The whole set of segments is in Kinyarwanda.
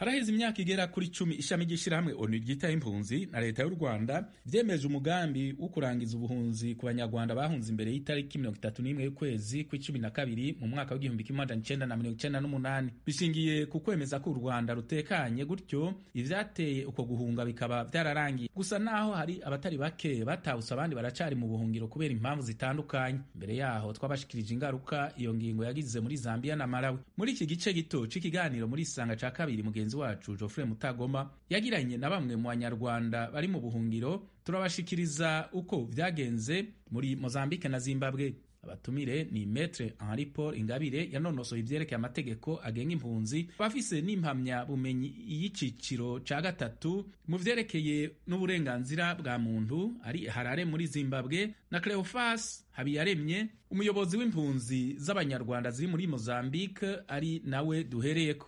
haraheze imyaka igera kuri cumi ishami ry'ishyirahamwe onu ryitaho impunzi na leta y'u rwanda vyemeje umugambi wo kurangiza ubuhunzi ku banyarwanda bahunze imbere y'itariki mirongo itatu n'imwe y'ukwezi kw'icumi na kabiri mu mwaka w'igihumbi kimwe amajana icenda na mirongo icenda n'umunani. Bishingiye ku kwemeza ko u rwanda rutekanye gutyo ivyateye uko guhunga bikaba vyararangiye. Gusa naho hari abatari bake batawusa abandi baracari mu buhungiro kubera impamvu zitandukanye. Mbere yaho twabashikirije ingaruka iyo ngingo yagize muri zambiya na malawi. Muri iki gice gito c'ikiganiro muri isanga ca kabiri mugenzi wacu Geoffrey Mutagoma yagiranye na bamwe mu banyarwanda bari mu buhungiro turabashikiriza uko vyagenze muri Mozambique na Zimbabwe. Abatumire ni Metre Henri Paul Ingabire yanonosoye ivyerekeye amategeko agenga impunzi bafise n'impamya bumenyi y'iciciro ca gatatu mu vyerekeye n'uburenganzira bwa muntu ari Harare muri Zimbabwe na Cleophas Habiyaremye umuyobozi w'impunzi z'abanyarwanda ziri muri Mozambique ari nawe duhereyeko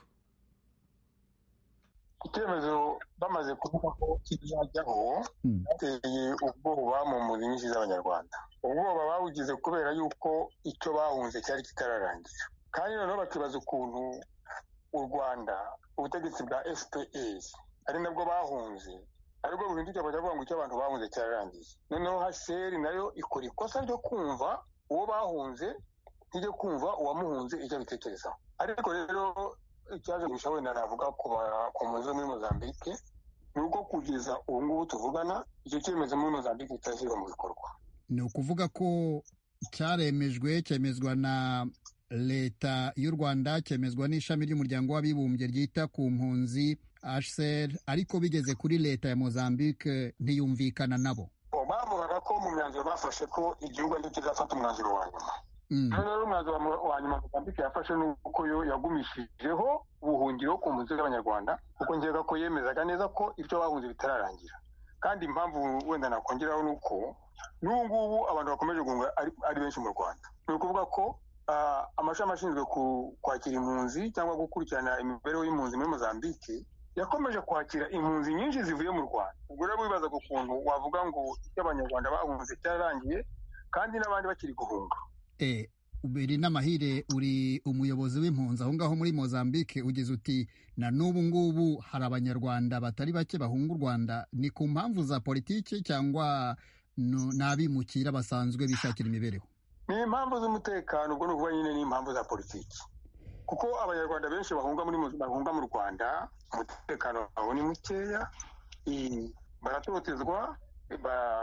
icyemezo bamaze kuvuga ko kizajyaho bateye ubwoba mu mpunzi nyinshi z'abanyarwanda ubwoba bawugize kubera yuko icyo bahunze cyari kitararangira kandi noneho bakibaza ukuntu u rwanda ubutegetsi bwa fpr ari nabwo bahunze ari bwo buhindukira bajya bavuga ngo icyo abantu bahunze cyararangiye noneho hcr na yo ikora ikosa ryo kumva uwo bahunze ntijye kumva uwamuhunze icyo abitekerezaho. Ariko rero icyaje gusa wenda navuga ku mpunzi zo muri mozambique ni uko kugeza ubu ngubu tuvugana icyo cyemezo muri mozambique kitashyirwa mu bikorwa. Ni ukuvuga ko cyaremejwe cyemezwa na leta y'u rwanda cyemezwa n'ishami ry'umuryango w'abibumbye ryita ku mpunzi hcr ariko bigeze kuri leta ya mozambique ntiyumvikana nabo. Bavugaga ko mu myanzuro bafashe ko igihugu ari cyo kizafata umwanzuro wa nyuma. Rero umwanzuro wa nyuma mozambique yafashe ni uko yo yagumishijeho ubuhungiro ku mpunzi z'abanyarwanda kuko ngega ko yemezaga neza ko ibyo bahunze bitararangira. Kandi impamvu wenda nakongeraho ni uko n'ubu ngubu abantu bakomeje guhunga ari benshi mu rwanda. Ni ukuvuga ko amashami ashinzwe kwakira impunzi cyangwa gukurikirana imibereho y'impunzi muri mozambique yakomeje kwakira impunzi nyinshi zivuye mu rwanda. Ubwo rero wibazaga ukuntu wavuga ngo icyo abanyarwanda bahunze cyararangiye kandi n'abandi bakiri guhunga. Ubiri n'amahire uri umuyobozi w'impunzi aho ngaho muri mozambique ugize uti na n'ubu ngubu hari abanyarwanda batari bake bahunga u rwanda. Ni ku mpamvu za politiki cyangwa n'abimukira basanzwe bishakira imibereho? Ni impamvu z'umutekano ubwo ni ukuvuga nyine ni impamvu za politiki. Kuko abanyarwanda benshi bahunga muri bahunga mu rwanda umutekano wabo ni mukeya baratotezwa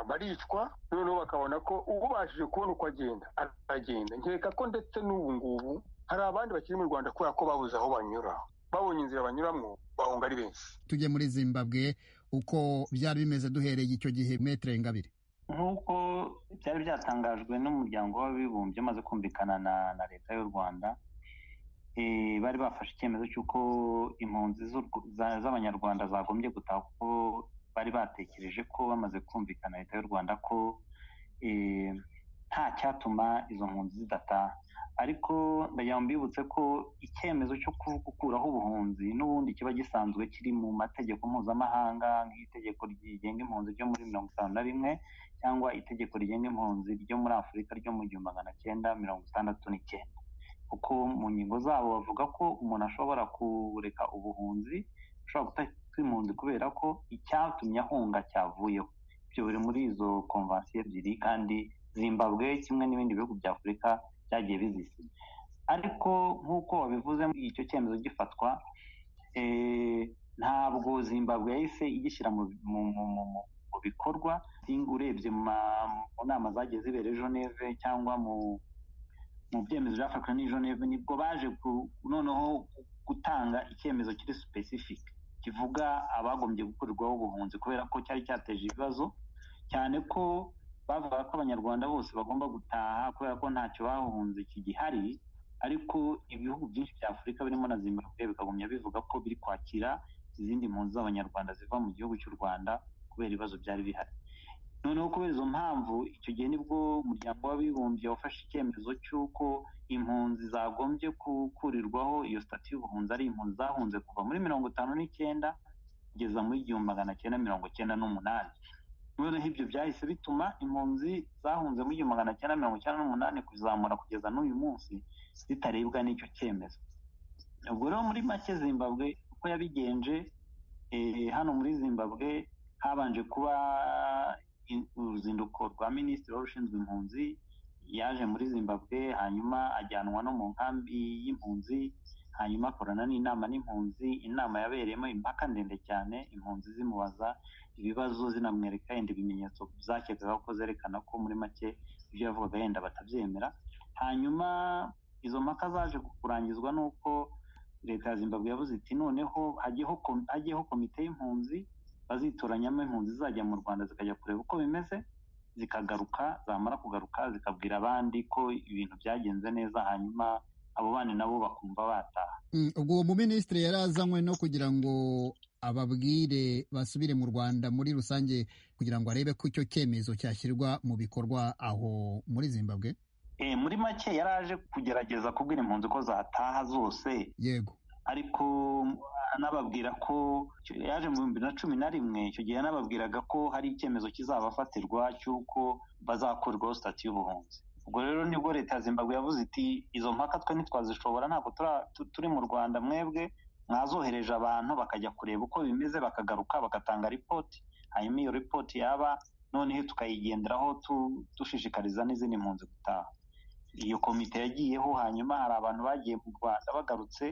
baricwa noneho bakabona ko ubashije kubona uko agenda aragenda. Nkeka ko ndetse n'ubu ngubu hari abandi bakiri mu rwanda kubera ko babuze aho banyura. Babonye inzira banyuramo bahunga ari benshi. Tujye muri zimbabwe uko byari bimeze duhereye icyo gihe metere ngabire nk'uko byari byatangajwe n'umuryango w'abibumbye umaze kumvikana na leta y'u rwanda bari bafashe icyemezo cy'uko impunzi z'abanyarwanda zagombye gutaha kuko bari batekereje ko bamaze kumvikana leta y'u rwanda ko nta cyatuma izo mpunzi zidataha ariko ndagira ngo mbibutse ko icyemezo cyo gukuraho ubuhunzi n'ubundi kiba gisanzwe kiri mu mategeko mpuzamahanga nk'itegeko rigenga impunzi ryo muri mirongo itanu na rimwe cyangwa itegeko rigenga impunzi ryo muri afurika ryo mu gihumbi magana cyenda mirongo itandatu n'icyenda. Kuko mu ngingo zabo bavuga ko umuntu ashobora kureka ubuhunzi ashobora impunzi kubera ko icyatumye ahunga cyavuyeho. Ibyo biri muri izo konvansiyo ebyiri kandi zimbabwe kimwe n'ibindi bihugu bya afurika byagiye bizisinya ariko nk'uko wabivuze icyo cyemezo gifatwa ntabwo zimbabwe yahise igishyira mu bikorwa. Urebye mu nama zagiye zibera Geneve cyangwa mu mu byemezo byafashwe n'i Geneve ni bwo baje noneho gutanga icyemezo kiri specific. Kivuga abagombye gukorerwaho ubuhunzi kubera ko cyari cyateje ibibazo cyane ko bavuga ko abanyarwanda bose bagomba gutaha kubera ko ntacyo bahunze kigihari ariko ibihugu byinshi bya afurika birimo na zimbabwe bikagumya bivuga ko biri kwakira izindi mpunzi z'abanyarwanda ziva mu gihugu cy'u rwanda kubera ibibazo byari bihari. Noneho kubera izo mpamvu icyo gihe ni bwo umuryango w'abibumbye wafashe icyemezo cy'uko impunzi zagombye gukurirwaho iyo sitati y'ubuhunzi ari impunzi zahunze kuva muri mirongo itanu n'icyenda kugeza muri igihumbi magana cyenda mirongo cyenda n'umunani. Noneho ibyo byahise bituma impunzi zahunze muri igihumbi magana cyenda mirongo icyenda n'umunani kuzamura kugeza n'uyu munsi zitarebwa n'icyo cyemezo. Ubwo rero muri make zimbabwe uko yabigenje hano muri zimbabwe habanje kuba uruzinduko rwa minisitiri wari ushinzwe impunzi yaje muri zimbabwe hanyuma ajyanwa no mu nkambi y'impunzi hanyuma akorana n'inama n'impunzi. Inama yabereyemo impaka ndende cyane impunzi zimubaza ibibazo zinamwereka yenda ibimenyetso zakekaga ko zerekana ko muri make ibyo yavugaga yenda batabyemera. Hanyuma izo mpaka zaje kurangizwa n'uko leta ya zimbabwe yavuze iti noneho hagiyeho komite y'impunzi bazitoranyamo impunzi zizajya mu rwanda zikajya kureba uko bimeze zikagaruka zamara kugaruka zikabwira abandi ko ibintu byagenze neza hanyuma abo bana nabo bakumva bataha. Ubwo uwo muminisitiri yari azanywe no kugira ngo ababwire basubire mu rwanda muri rusange kugira ngo arebe ko icyo cyemezo cyashyirwa mu bikorwa aho muri zimbabwe? Muri make yari aje kugerageza kubwira impunzi ko zataha zose. Yego. Ariko anababwira ko yaje mu bihumbi na cumi na rimwe icyo gihe yanababwiraga ko hari icyemezo kizabafatirwa cy'uko bazakurwaho sitati y'ubuhunzi. Ubwo rero ni bwo leta ya zimbabwe yavuze iti izo mpaka twe ntitwazishobora ntabwo turi mu rwanda mwebwe mwazohereje abantu bakajya kureba uko bimeze bakagaruka bagatanga ripoti hanyuma iyo ripoti yaba noneho tukayigenderaho dushishikariza n'izindi mpunzi gutaha. Iyo komite yagiyeho hanyuma hari abantu bagiye mu rwanda bagarutse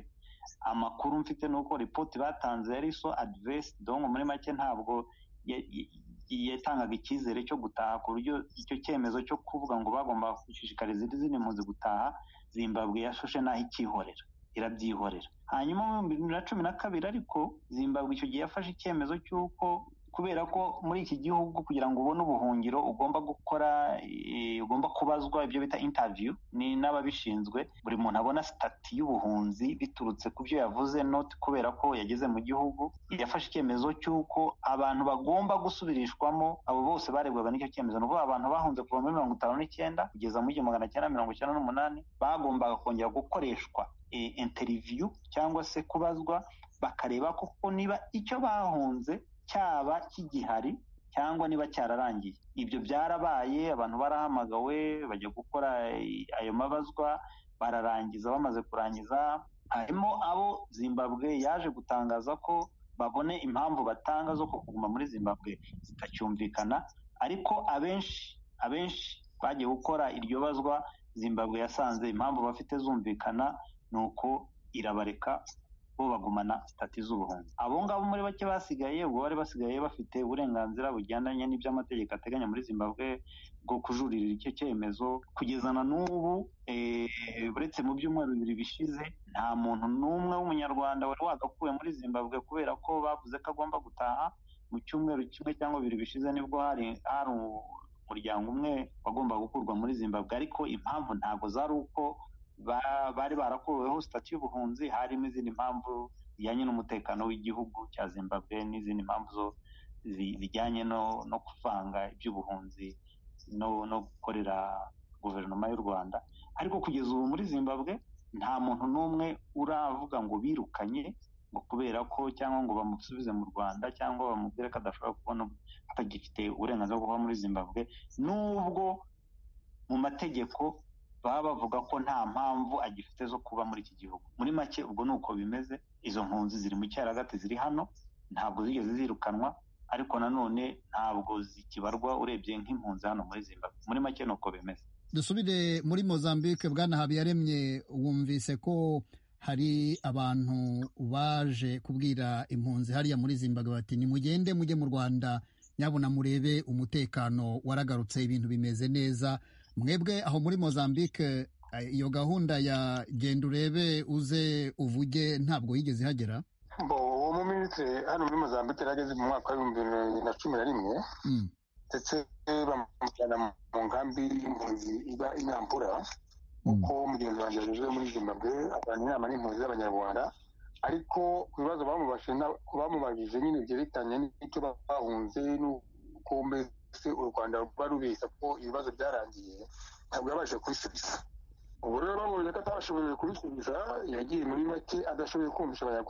amakuru mfite ni uko ripoti batanze yari so adivesi dongo muri make ntabwo yatangaga icyizere cyo gutaha ku buryo icyo cyemezo cyo kuvuga ngo bagomba gushishikariza izindi mpunzi gutaha zimbabwe yashushe n'aho ikihorera irabyihorera. Hanyuma mu bihumbi bibiri na cumi na kabiri ariko zimbabwe icyo gihe yafashe icyemezo cy'uko kubera ko muri iki gihugu kugira ngo ubone ubuhungiro ugomba gukora ugomba kubazwa ibyo bita interview. Ni n'ababishinzwe. Buri muntu abona sitati y'ubuhunzi biturutse ku byo yavuze not kubera ko yageze mu gihugu. Yafashe icyemezo cy'uko abantu bagomba gusubirishwamo abo bose barebwaga n'icyo cyemezo. Ni abantu bahunze kuva muri mirongo itanu n'icyenda kugeza mu gihumbi magana cyenda mirongo icyenda n'umunani bagombaga kongera gukoreshwa interiviyu cyangwa se kubazwa bakareba koko niba icyo bahunze cyaba kigihari cyangwa niba cyararangiye. Ibyo byarabaye abantu barahamagawe bajya gukora ayo mabazwa bararangiza bamaze kurangiza. Harimo abo zimbabwe yaje gutangaza ko babone impamvu batanga zo kuguma muri zimbabwe zitacyumvikana ariko abenshi abenshi bagiye gukora iryo bazwa zimbabwe yasanze impamvu bafite zumvikana ni uko irabareka bo bagumana sitati z'ubuhunzi abo ngabo muri bake basigaye ubwo bari basigaye bafite uburenganzira bugendanye n'ibyo ateganya muri zimbabwe bwo kujuririra icyo cyemezo kugeza na n'ubu uretse mu byumweru bibiri bishize nta muntu n'umwe w'umunyarwanda wari wagakuwe muri zimbabwe kubera ko bavuze ko agomba gutaha. Mu cyumweru kimwe cyangwa bibiri bishize ni bwo hari umuryango umwe wagomba gukurwa muri zimbabwe ariko impamvu ntabwo zari uko bari barakuweho sitati y'ubuhunzi harimo izindi mpamvu zijyanye n'umutekano w'igihugu cya zimbabwe n'izindi mpamvu zijyanye no kuvanga iby'ubuhunzi no gukorera guverinoma y'u rwanda. Ariko kugeza ubu muri zimbabwe nta muntu n'umwe uravuga ngo birukanye ngo kubera ko cyangwa ngo bamusubize mu rwanda cyangwa bamubwire ko adashobora kubona atagifite uburenganzira bwo kuba muri zimbabwe. Nubwo mu mategeko baba bavuga ko nta mpamvu agifite zo kuba muri iki gihugu. Muri make ubwo ni uko bimeze izo mpunzi ziri mu cyaragati ziri hano ntabwo zigeze zirukanwa ariko nanone ntabwo zikibarwa urebye nk'impunzi hano muri zimbabwe. Muri make ni uko bimeze. Dusubire muri mozambique bwana habiyaremye wumvise ko hari abantu baje kubwira impunzi hariya muri zimbabwe bati nimugende mujye mu rwanda nyabuna murebe umutekano waragarutse ibintu bimeze neza. Mwebwe aho muri mozambique iyo gahunda ya genda urebe uze uvuge ntabwo yigeze ihagera? Uwo muminisitiri hano muri mozambique yarageze mu mwaka w'ibihumbi bibiri na cumi na rimwe. Ndetse bamujyana mu nkambi y'impunzi iba inyampura uko mugenzi wanjye yagejeje muri zimbabwe agirana inama n'impunzi z'abanyarwanda. Ariko ku bibazo bamubajije nyine byerekeranye n'icyo bahunze n'uko mbese u rwanda ruba rubeshya ko ibibazo byarangiye ntabwo yabashije kubisubiza. Ubu rero bamubonye ko atabashoboye kubisubiza yagiye muri make adashoboye kumvisha abanyarwanda.